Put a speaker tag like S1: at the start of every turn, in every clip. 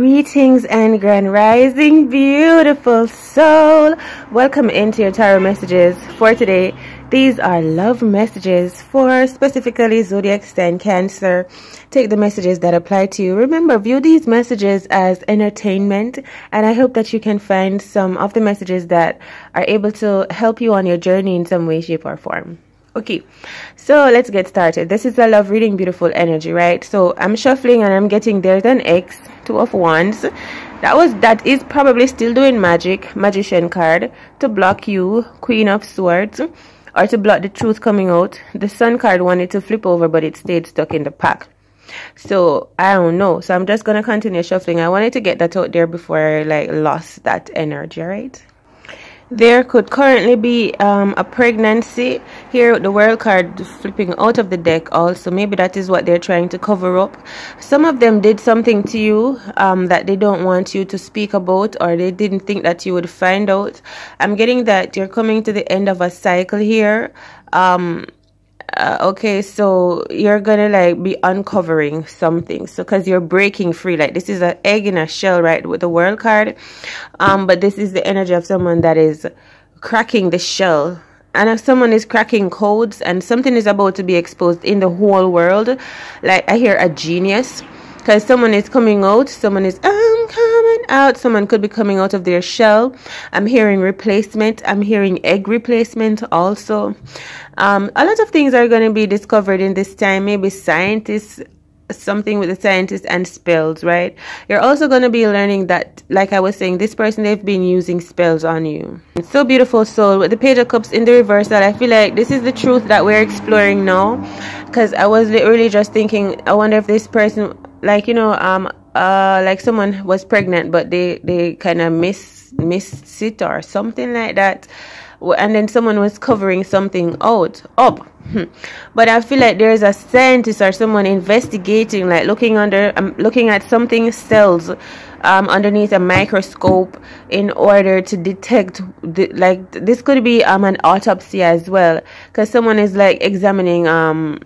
S1: Greetings and grand rising, beautiful soul. Welcome into your tarot messages for today. These are love messages for specifically zodiac sign Cancer. Take the messages that apply to you. Remember, view these messages as entertainment, and I hope that you can find some of the messages that are able to help you on your journey in some way, shape, or form okay so let's get started this is a love reading beautiful energy right so i'm shuffling and i'm getting there's an x two of wands. That was that is probably still doing magic magician card to block you queen of swords or to block the truth coming out. The sun card wanted to flip over but it stayed stuck in the pack. So i don't know. So i'm just gonna continue shuffling. I wanted to get that out there before i like lost that energy right there could currently be um, a pregnancy here the world card flipping out of the deck also. Maybe that is what they're trying to cover up. Some of them did something to you um, that they don't want you to speak about or they didn't think that you would find out. I'm getting that you're coming to the end of a cycle here. Um, uh, okay so you're gonna like be uncovering something. So because you're breaking free. Like this is an egg in a shell right with the world card. Um but this is the energy of someone that is cracking the shell. And if someone is cracking codes and something is about to be exposed in the whole world like i hear a genius because someone is coming out someone is i'm coming out. Someone could be coming out of their shell. I'm hearing replacement. I'm hearing egg replacement also. Um, a lot of things are going to be discovered in this time. Maybe scientists something with the scientists and spells right? You're also going to be learning that like i was saying this person they've been using spells on you. It's so beautiful soul. With the page of cups in the reverse that i feel like this is the truth that we're exploring now. Because i was literally just thinking i wonder if this person like you know um uh like someone was pregnant but they they kind of miss missed it or something like that. And then someone was covering something out up. Hmm. but i feel like there's a scientist or someone investigating like looking under um, looking at something cells um, underneath a microscope in order to detect the, like this could be um, an autopsy as well. Because someone is like examining um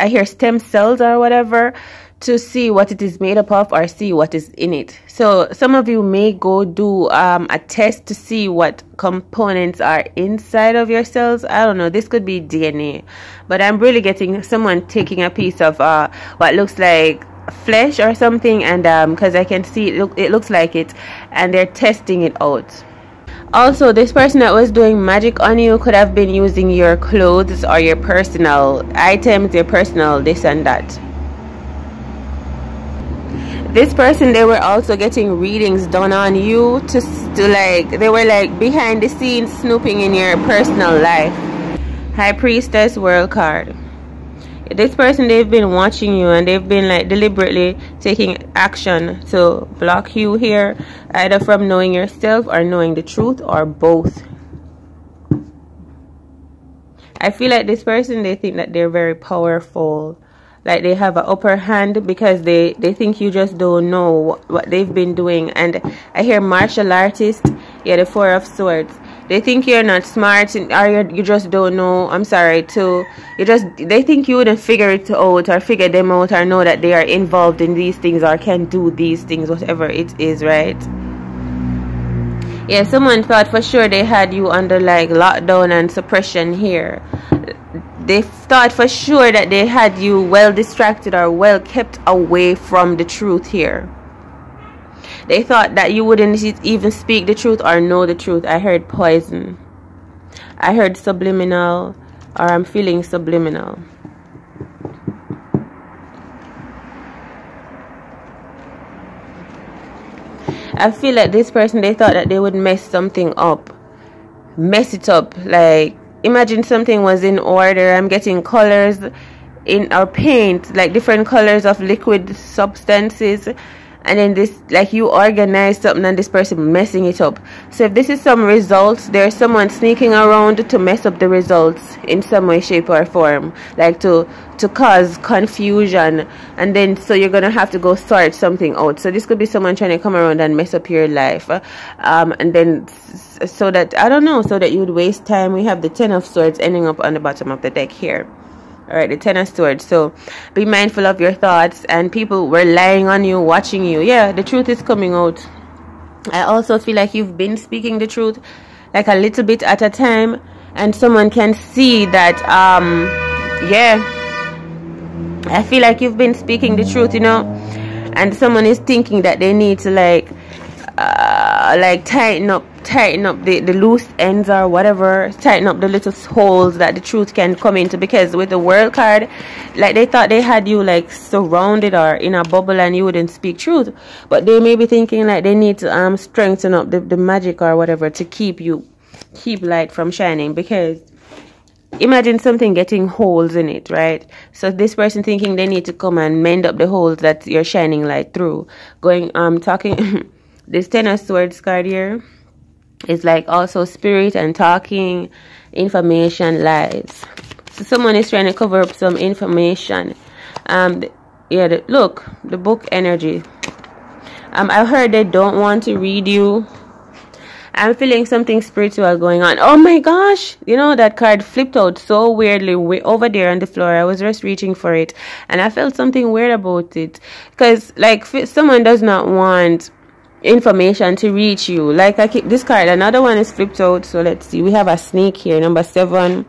S1: i hear stem cells or whatever to see what it is made up of or see what is in it. So some of you may go do um, a test to see what components are inside of your cells. I don't know. This could be DNA, but I'm really getting someone taking a piece of uh, what looks like flesh or something, and because um, I can see it, look, it looks like it, and they're testing it out. Also, this person that was doing magic on you could have been using your clothes or your personal items, your personal this and that this person they were also getting readings done on you to, to like they were like behind the scenes snooping in your personal life. High priestess world card. This person they've been watching you and they've been like deliberately taking action to block you here either from knowing yourself or knowing the truth or both. I feel like this person they think that they're very powerful like they have an upper hand because they they think you just don't know what, what they've been doing. And i hear martial artist yeah the four of swords. They think you're not smart or you you just don't know. I'm sorry to you just they think you wouldn't figure it out or figure them out or know that they are involved in these things or can do these things whatever it is right? Yeah someone thought for sure they had you under like lockdown and suppression here they thought for sure that they had you well distracted or well kept away from the truth here. They thought that you wouldn't even speak the truth or know the truth. I heard poison. I heard subliminal or I'm feeling subliminal. I feel like this person, they thought that they would mess something up. Mess it up. Like, imagine something was in order. I'm getting colors in our paint like different colors of liquid substances and then this like you organize something and this person messing it up. So if this is some results there's someone sneaking around to mess up the results in some way shape or form. Like to to cause confusion. And then so you're gonna have to go sort something out. So this could be someone trying to come around and mess up your life. Um, and then so that i don't know so that you would waste time. We have the ten of swords ending up on the bottom of the deck here all right the ten of swords. So be mindful of your thoughts and people were lying on you watching you. Yeah the truth is coming out. I also feel like you've been speaking the truth like a little bit at a time and someone can see that um yeah. I feel like you've been speaking the truth you know? And someone is thinking that they need to like uh, like tighten up tighten up the, the loose ends or whatever tighten up the little holes that the truth can come into because with the world card like they thought they had you like surrounded or in a bubble and you wouldn't speak truth. But they may be thinking like they need to um strengthen up the, the magic or whatever to keep you keep light from shining because imagine something getting holes in it right? So this person thinking they need to come and mend up the holes that you're shining light through. Going um talking this ten of swords card here is like also spirit and talking information lies so someone is trying to cover up some information um yeah the, look the book energy um i heard they don't want to read you I'm feeling something spiritual going on. Oh my gosh! You know, that card flipped out so weirdly way over there on the floor. I was just reaching for it and I felt something weird about it. Because, like, someone does not want information to reach you. Like I keep this card, another one is flipped out. So let's see. We have a snake here, number seven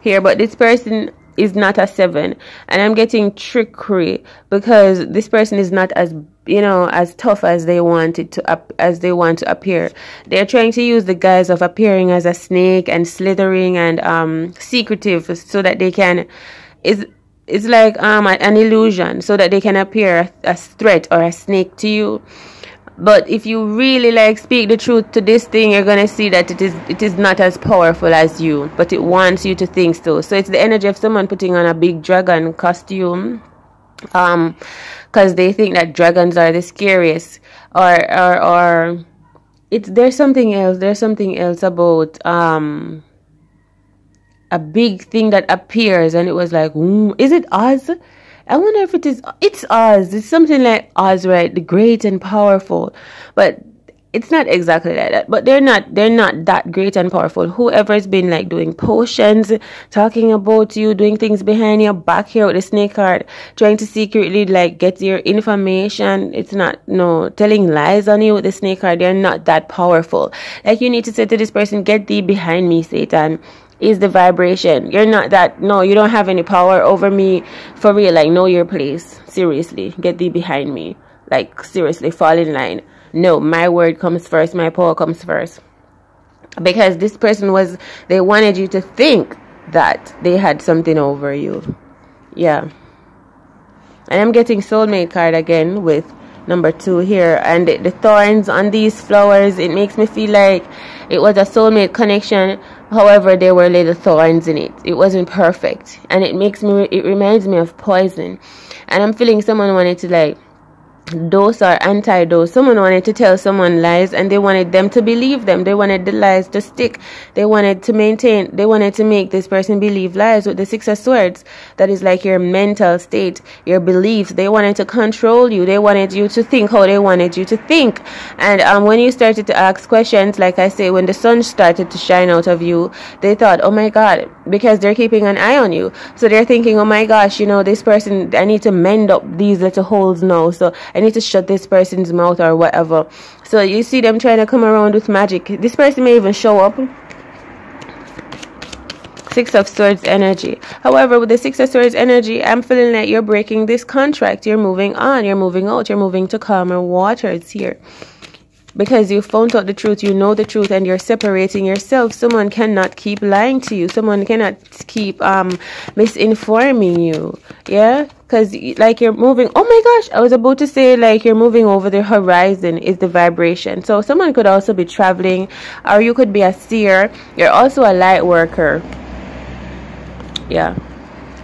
S1: here, but this person is not a seven, and I'm getting trickery because this person is not as you know as tough as they want it to up as they want to appear. They're trying to use the guise of appearing as a snake and slithering and um secretive so that they can is it's like um an illusion so that they can appear as a threat or a snake to you but if you really like speak the truth to this thing you're gonna see that it is it is not as powerful as you. But it wants you to think so. So it's the energy of someone putting on a big dragon costume um because they think that dragons are the scariest. Or or or it's there's something else there's something else about um a big thing that appears and it was like mm, is it Oz I wonder if it is, it's Oz. It's something like Oz, right? The great and powerful. But it's not exactly like that but they're not they're not that great and powerful whoever's been like doing potions talking about you doing things behind your back here with the snake card trying to secretly like get your information it's not no telling lies on you with the snake card they're not that powerful like you need to say to this person get thee behind me satan is the vibration. You're not that, no, you don't have any power over me for real. Like, know your place. Seriously. Get thee behind me. Like, seriously, fall in line. No, my word comes first. My power comes first. Because this person was, they wanted you to think that they had something over you. Yeah. And I'm getting soulmate card again with number two here. And the, the thorns on these flowers, it makes me feel like it was a soulmate connection However, there were little thorns in it. It wasn't perfect. And it makes me, it reminds me of poison. And I'm feeling someone wanted to like dose or anti-dose. Someone wanted to tell someone lies and they wanted them to believe them. They wanted the lies to stick. They wanted to maintain, they wanted to make this person believe lies with the six of swords. That is like your mental state, your beliefs. They wanted to control you. They wanted you to think how they wanted you to think. And um, when you started to ask questions, like I say, when the sun started to shine out of you, they thought, oh my God, because they're keeping an eye on you. So they're thinking, oh my gosh, you know, this person, I need to mend up these little holes now. So I need to shut this person's mouth or whatever. So you see them trying to come around with magic. This person may even show up. Six of Swords energy. However, with the Six of Swords energy, I'm feeling that you're breaking this contract. You're moving on. You're moving out. You're moving to calmer waters here because you found out the truth, you know the truth, and you're separating yourself. Someone cannot keep lying to you. Someone cannot keep um misinforming you. Yeah, because like you're moving. Oh my gosh, I was about to say like you're moving over the horizon is the vibration. So someone could also be traveling, or you could be a seer. You're also a light worker. Yeah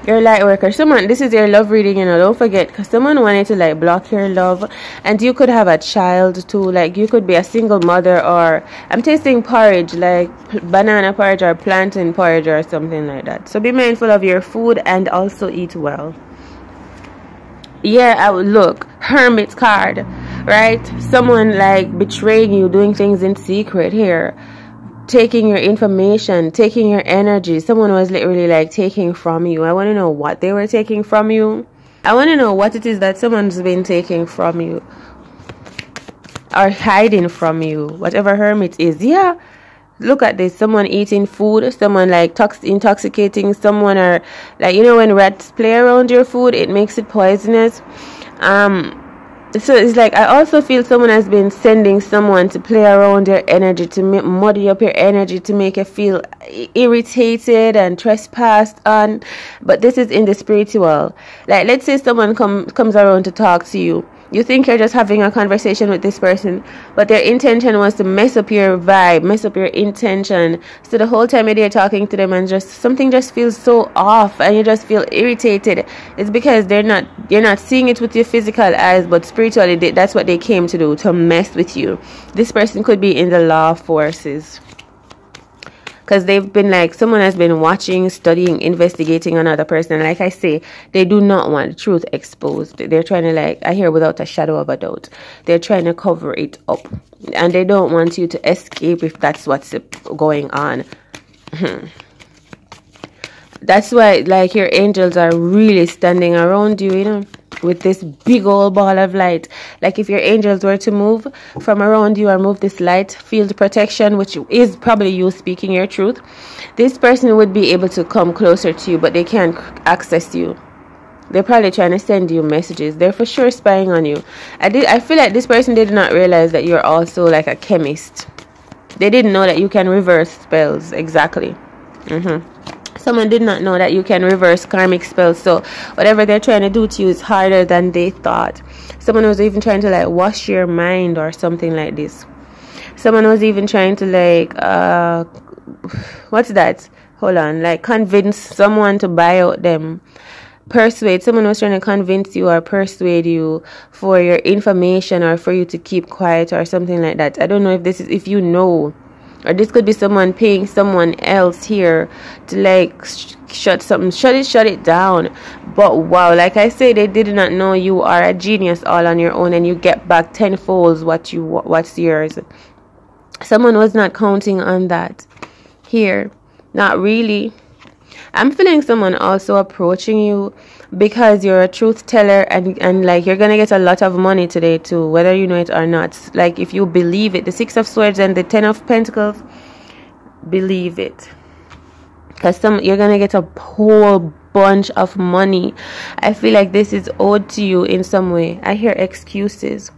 S1: your light worker oh, someone this is your love reading you know don't forget because someone wanted to like block your love and you could have a child too like you could be a single mother or i'm tasting porridge like banana porridge or plantain porridge or something like that. So be mindful of your food and also eat well. Yeah i would look hermit card right? Someone like betraying you doing things in secret here taking your information, taking your energy. Someone was literally like taking from you. I want to know what they were taking from you. I want to know what it is that someone's been taking from you or hiding from you. Whatever hermit is. Yeah. Look at this. Someone eating food. Someone like tox- intoxicating. Someone or like, you know, when rats play around your food, it makes it poisonous. Um, so it's like I also feel someone has been sending someone to play around your energy to muddy up your energy to make you feel irritated and trespassed on. But this is in the spiritual. Like let's say someone come comes around to talk to you you think you're just having a conversation with this person, but their intention was to mess up your vibe, mess up your intention. So the whole time you're talking to them and just something just feels so off and you just feel irritated. It's because they're not you're not seeing it with your physical eyes, but spiritually that's what they came to do, to mess with you. This person could be in the law forces because they've been like someone has been watching, studying, investigating another person. Like I say, they do not want the truth exposed. They're trying to like I hear without a shadow of a doubt. They're trying to cover it up, and they don't want you to escape if that's what's going on. Hmm. that's why like your angels are really standing around you, you know with this big old ball of light. Like if your angels were to move from around you or move this light field protection, which is probably you speaking your truth, this person would be able to come closer to you, but they can't access you. They're probably trying to send you messages. They're for sure spying on you. I did. I feel like this person did not realize that you're also like a chemist. They didn't know that you can reverse spells exactly. Mm-hmm someone did not know that you can reverse karmic spells. So whatever they're trying to do to you is harder than they thought. Someone was even trying to like wash your mind or something like this. Someone was even trying to like uh what's that? Hold on. Like convince someone to buy out them. Persuade. Someone was trying to convince you or persuade you for your information or for you to keep quiet or something like that. I don't know if this is if you know or this could be someone paying someone else here to like sh- shut something shut it shut it down. But wow like i say they did not know you are a genius all on your own and you get back tenfold what you what's yours. Someone was not counting on that here. Not really. I'm feeling someone also approaching you because you're a truth teller and and like you're gonna get a lot of money today too whether you know it or not. Like if you believe it the six of swords and the ten of pentacles believe it. Because some you're gonna get a whole bunch of money. I feel like this is owed to you in some way. I hear excuses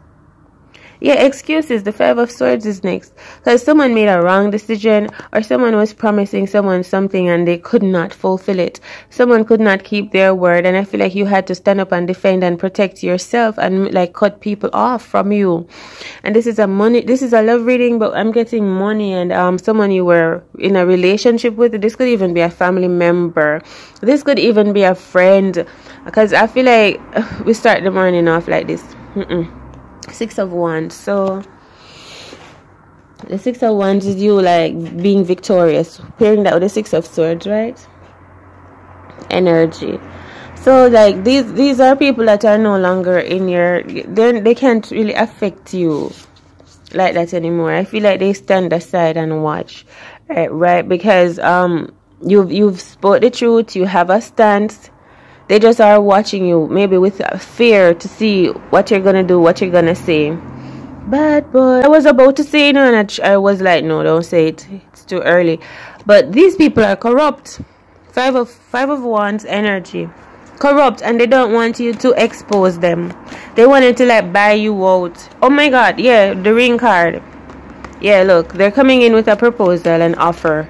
S1: yeah, excuses. The Five of Swords is next. Because someone made a wrong decision or someone was promising someone something and they could not fulfill it. Someone could not keep their word and I feel like you had to stand up and defend and protect yourself and like cut people off from you. And this is a money, this is a love reading, but I'm getting money and um someone you were in a relationship with. This could even be a family member. This could even be a friend. Because I feel like we start the morning off like this. Mm-mm six of wands. So the six of wands is you like being victorious. Pairing that with the six of swords right? Energy. So like these these are people that are no longer in your then they can't really affect you like that anymore. I feel like they stand aside and watch right right? Because um you've you've spoke the truth you have a stance they just are watching you, maybe with fear to see what you're gonna do, what you're gonna say. Bad boy. I was about to say no, and I, I was like, no, don't say it. It's too early. But these people are corrupt. Five of five of wands energy, corrupt, and they don't want you to expose them. They wanted to like buy you out. Oh my God, yeah, the ring card. Yeah, look, they're coming in with a proposal and offer.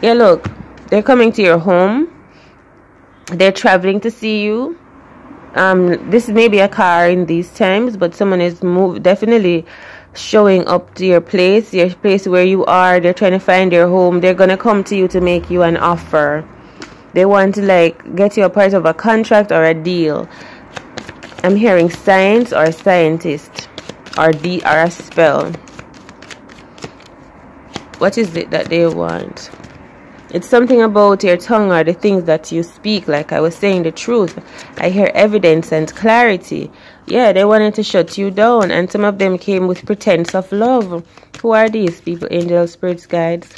S1: Yeah, look, they're coming to your home they're traveling to see you. Um this may be a car in these times but someone is move definitely showing up to your place your place where you are. They're trying to find your home. They're gonna come to you to make you an offer. They want to like get you a part of a contract or a deal. I'm hearing science or scientist or d or a spell. What is it that they want it's something about your tongue or the things that you speak. Like I was saying the truth. I hear evidence and clarity. Yeah, they wanted to shut you down. And some of them came with pretense of love. Who are these people? Angels, spirits, guides.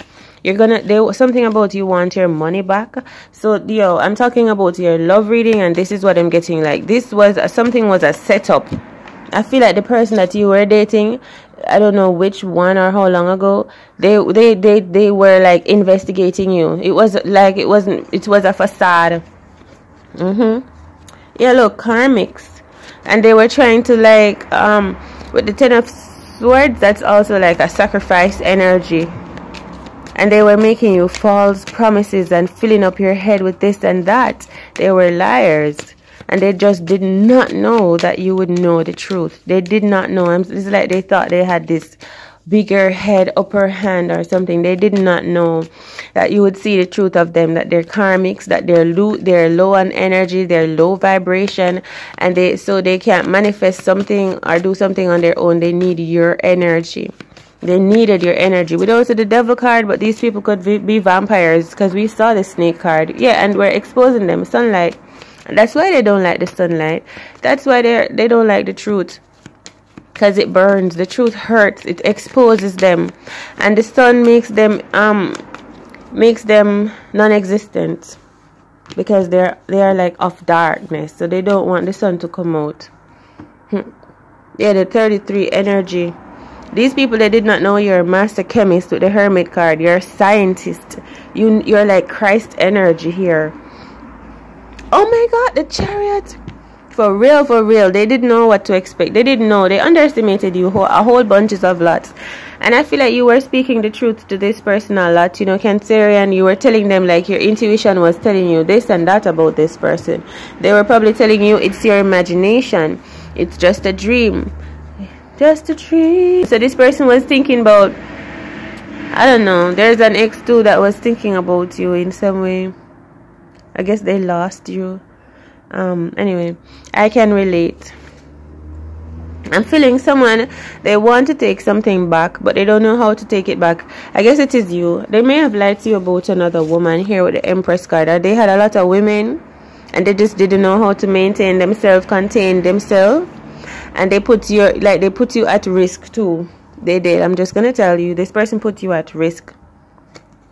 S1: you're gonna they something about you want your money back so yo i'm talking about your love reading and this is what i'm getting like this was something was a setup i feel like the person that you were dating i don't know which one or how long ago they they they, they were like investigating you. It was like it wasn't it was a facade. Mm-hmm. Yeah look karmics. And they were trying to like um with the ten of swords that's also like a sacrifice energy. And they were making you false promises and filling up your head with this and that. They were liars and they just did not know that you would know the truth they did not know it's like they thought they had this bigger head, upper hand, or something. They did not know that you would see the truth of them, that they're karmics, that they're low, they're low on energy, they're low vibration, and they so they can't manifest something or do something on their own. They need your energy. They needed your energy. We don't see the devil card, but these people could be vampires because we saw the snake card. Yeah, and we're exposing them. Sunlight. That's why they don't like the sunlight. That's why they they don't like the truth. Because it burns. The truth hurts. It exposes them. And the sun makes them um makes them non-existent. Because they're they are like of darkness. So they don't want the sun to come out. Hmm. yeah the 33 energy. These people they did not know you're a master chemist with the hermit card. You're a scientist. You you're like christ energy here oh my god the chariot for real, for real. They didn't know what to expect. They didn't know. They underestimated you a whole bunches of lots. And I feel like you were speaking the truth to this person a lot. You know, Cancerian, you were telling them like your intuition was telling you this and that about this person. They were probably telling you it's your imagination. It's just a dream. Just a dream. So this person was thinking about, I don't know, there's an ex too that was thinking about you in some way. I guess they lost you. Um anyway i can relate. I'm feeling someone they want to take something back but they don't know how to take it back. I guess it is you. They may have lied to you about another woman here with the empress card. They had a lot of women and they just didn't know how to maintain themselves contain themselves. And they put you like they put you at risk too. They did. I'm just gonna tell you this person put you at risk.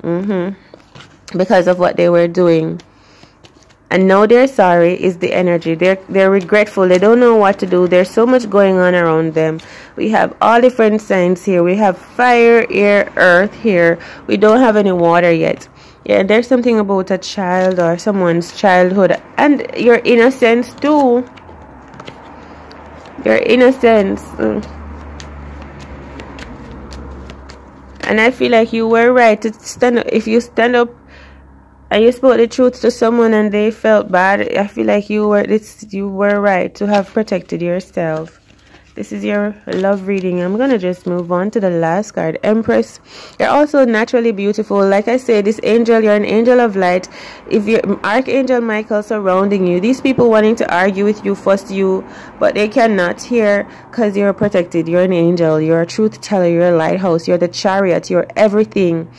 S1: Mm-hmm. Because of what they were doing and now they're sorry is the energy. They're they're regretful. They don't know what to do. There's so much going on around them. We have all different signs here. We have fire air earth here. We don't have any water yet. Yeah there's something about a child or someone's childhood. And your innocence too. Your innocence. Mm. and i feel like you were right. To stand up if you stand up and you spoke the truth to someone and they felt bad. I feel like you were this you were right to have protected yourself. This is your love reading. I'm gonna just move on to the last card. Empress you're also naturally beautiful. Like i say this angel you're an angel of light. If you're archangel michael surrounding you these people wanting to argue with you fuss you but they cannot hear because you're protected. You're an angel. You're a truth teller. You're a lighthouse. You're the chariot. You're everything.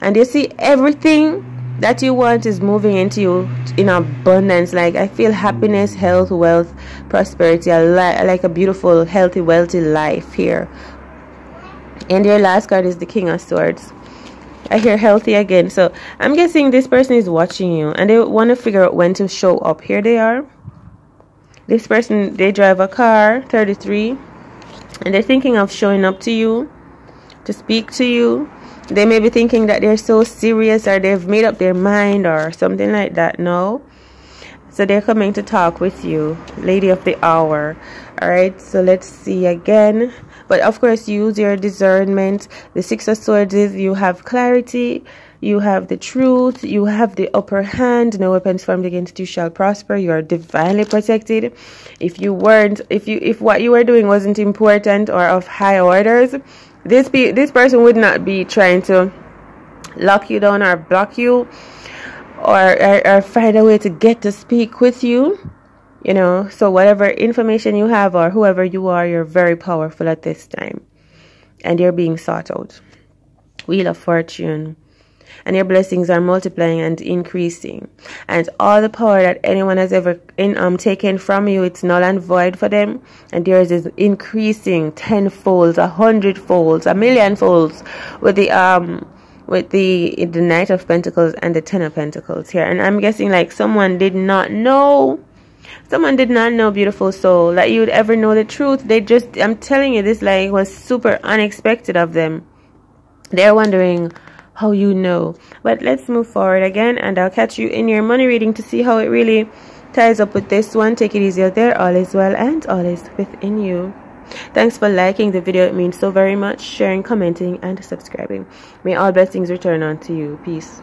S1: And you see everything that you want is moving into you in abundance. Like i feel happiness health wealth prosperity I li- like a beautiful healthy wealthy life here. And your last card is the king of swords. I hear healthy again. So i'm guessing this person is watching you and they want to figure out when to show up. Here they are. This person they drive a car 33 and they're thinking of showing up to you to speak to you they may be thinking that they're so serious or they've made up their mind or something like that. No. So they're coming to talk with you, lady of the hour. All right. So let's see again. But of course, use your discernment. The Six of Swords is you have clarity, you have the truth, you have the upper hand. No weapons formed against you shall prosper. You are divinely protected. If you weren't, if you, if what you were doing wasn't important or of high orders, this be this person would not be trying to lock you down or block you or, or, or find a way to get to speak with you you know. So whatever information you have or whoever you are you're very powerful at this time. And you're being sought out. Wheel of fortune and your blessings are multiplying and increasing. And all the power that anyone has ever in, um, taken from you, it's null and void for them. And yours is increasing tenfold, a hundredfold, a millionfold with the um with the the Knight of Pentacles and the Ten of Pentacles here. And I'm guessing like someone did not know. Someone did not know, beautiful soul, that you would ever know the truth. They just, I'm telling you, this like was super unexpected of them. They're wondering how you know. But let's move forward again and I'll catch you in your money reading to see how it really ties up with this one. Take it easy out there. All is well and all is within you. Thanks for liking the video. It means so very much. Sharing, commenting, and subscribing. May all blessings return unto you. Peace.